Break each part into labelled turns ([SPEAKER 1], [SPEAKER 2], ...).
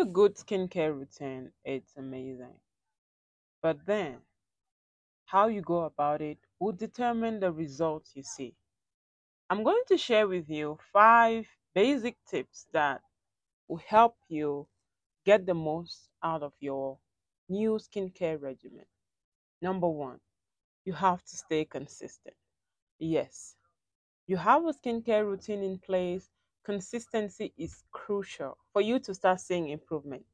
[SPEAKER 1] a good skincare routine, it's amazing. But then, how you go about it will determine the results you see. I'm going to share with you five basic tips that will help you get the most out of your new skincare regimen. Number one, you have to stay consistent. Yes, you have a skincare routine in place. Consistency is crucial for you to start seeing improvement.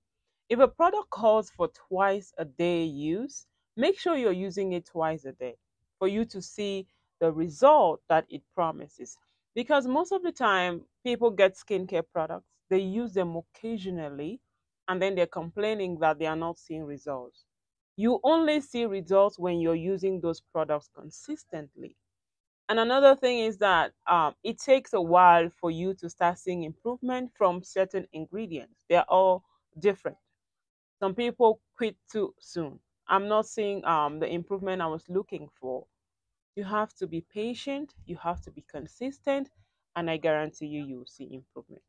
[SPEAKER 1] If a product calls for twice a day use, make sure you're using it twice a day for you to see the result that it promises. Because most of the time, people get skincare products, they use them occasionally, and then they're complaining that they are not seeing results. You only see results when you're using those products consistently. And another thing is that um, it takes a while for you to start seeing improvement from certain ingredients. They're all different. Some people quit too soon. I'm not seeing um, the improvement I was looking for. You have to be patient, you have to be consistent, and I guarantee you, you will see improvement.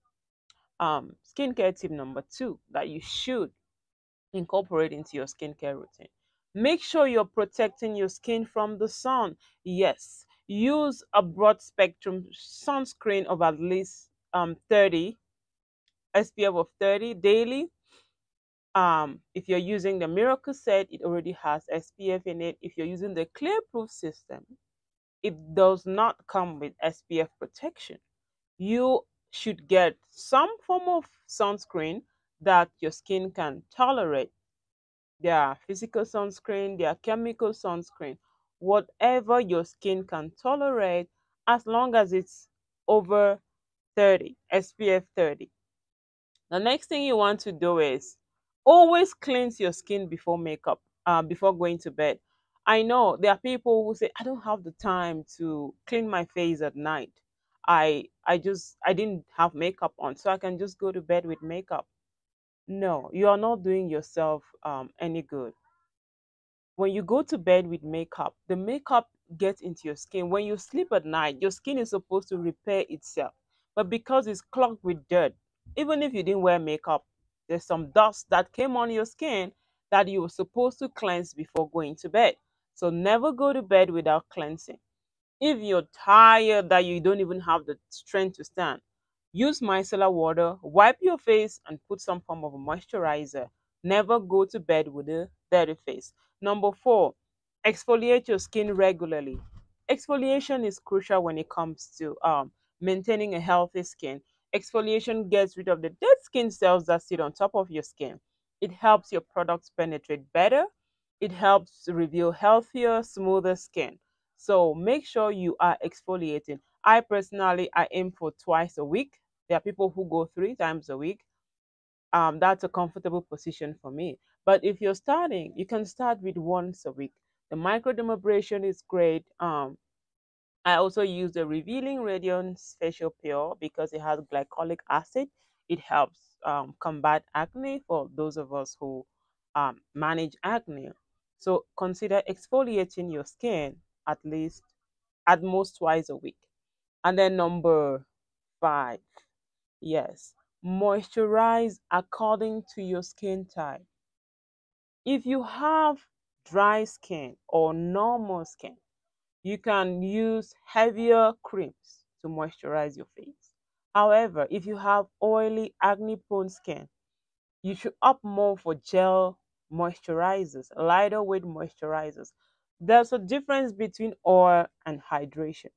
[SPEAKER 1] Um, skincare tip number two that you should incorporate into your skincare routine. Make sure you're protecting your skin from the sun. Yes, use a broad spectrum sunscreen of at least um, 30 SPF of 30 daily. Um, if you're using the Miracle set, it already has SPF in it. If you're using the Clear Proof system, it does not come with SPF protection. You should get some form of sunscreen that your skin can tolerate. There are physical sunscreen, there are chemical sunscreen whatever your skin can tolerate as long as it's over 30, SPF 30. The next thing you want to do is always cleanse your skin before makeup, uh, before going to bed. I know there are people who say, I don't have the time to clean my face at night. I I just I didn't have makeup on, so I can just go to bed with makeup. No, you are not doing yourself um, any good when you go to bed with makeup, the makeup gets into your skin. When you sleep at night, your skin is supposed to repair itself. But because it's clogged with dirt, even if you didn't wear makeup, there's some dust that came on your skin that you were supposed to cleanse before going to bed. So never go to bed without cleansing. If you're tired that you don't even have the strength to stand, use micellar water, wipe your face, and put some form of moisturizer. Never go to bed with a dirty face. Number four, exfoliate your skin regularly. Exfoliation is crucial when it comes to um, maintaining a healthy skin. Exfoliation gets rid of the dead skin cells that sit on top of your skin. It helps your products penetrate better. It helps reveal healthier, smoother skin. So make sure you are exfoliating. I personally, I aim for twice a week. There are people who go three times a week. Um, that's a comfortable position for me. But if you're starting, you can start with once a week. The microdermabrasion is great. Um, I also use the Revealing Radiance Facial Peel because it has glycolic acid. It helps um, combat acne for those of us who um, manage acne. So consider exfoliating your skin at least, at most twice a week. And then number five, yes, moisturize according to your skin type. If you have dry skin or normal skin, you can use heavier creams to moisturize your face. However, if you have oily, acne prone skin, you should opt more for gel moisturizers, lighter weight moisturizers. There's a difference between oil and hydration.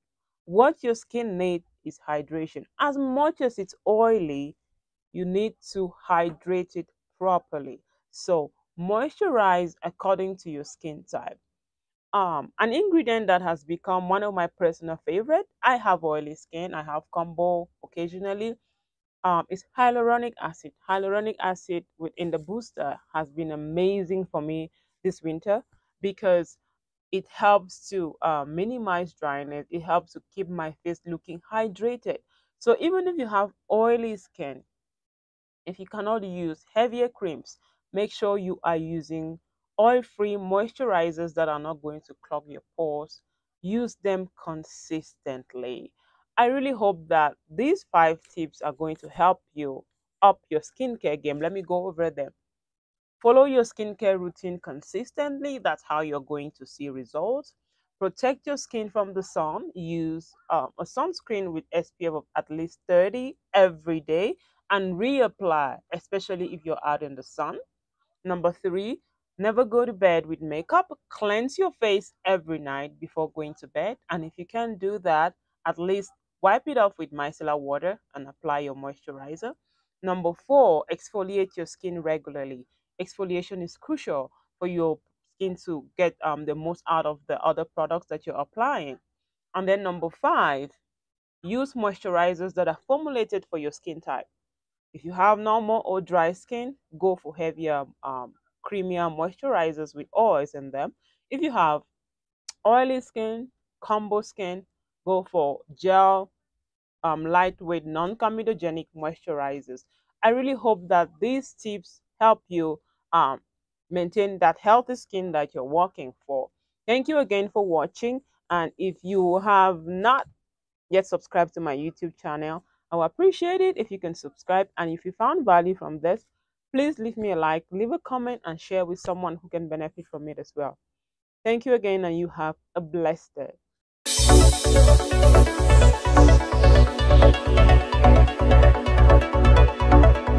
[SPEAKER 1] What your skin needs is hydration. As much as it's oily, you need to hydrate it properly. So moisturize according to your skin type. Um, an ingredient that has become one of my personal favorite. I have oily skin. I have combo occasionally. Um, is hyaluronic acid. Hyaluronic acid within the booster has been amazing for me this winter because it helps to uh, minimize dryness. It helps to keep my face looking hydrated. So even if you have oily skin, if you cannot use heavier creams, make sure you are using oil-free moisturizers that are not going to clog your pores. Use them consistently. I really hope that these five tips are going to help you up your skincare game. Let me go over them. Follow your skincare routine consistently. That's how you're going to see results. Protect your skin from the sun. Use um, a sunscreen with SPF of at least 30 every day and reapply, especially if you're out in the sun. Number three, never go to bed with makeup. Cleanse your face every night before going to bed. And if you can't do that, at least wipe it off with micellar water and apply your moisturizer. Number four, exfoliate your skin regularly. Exfoliation is crucial for your skin to get um, the most out of the other products that you're applying. And then number five, use moisturizers that are formulated for your skin type. If you have normal or dry skin, go for heavier, um, creamier moisturizers with oils in them. If you have oily skin, combo skin, go for gel, um, lightweight, non-comedogenic moisturizers. I really hope that these tips help you um, maintain that healthy skin that you're working for. Thank you again for watching. And if you have not yet subscribed to my YouTube channel, I will appreciate it if you can subscribe. And if you found value from this, please leave me a like, leave a comment, and share with someone who can benefit from it as well. Thank you again, and you have a blessed day.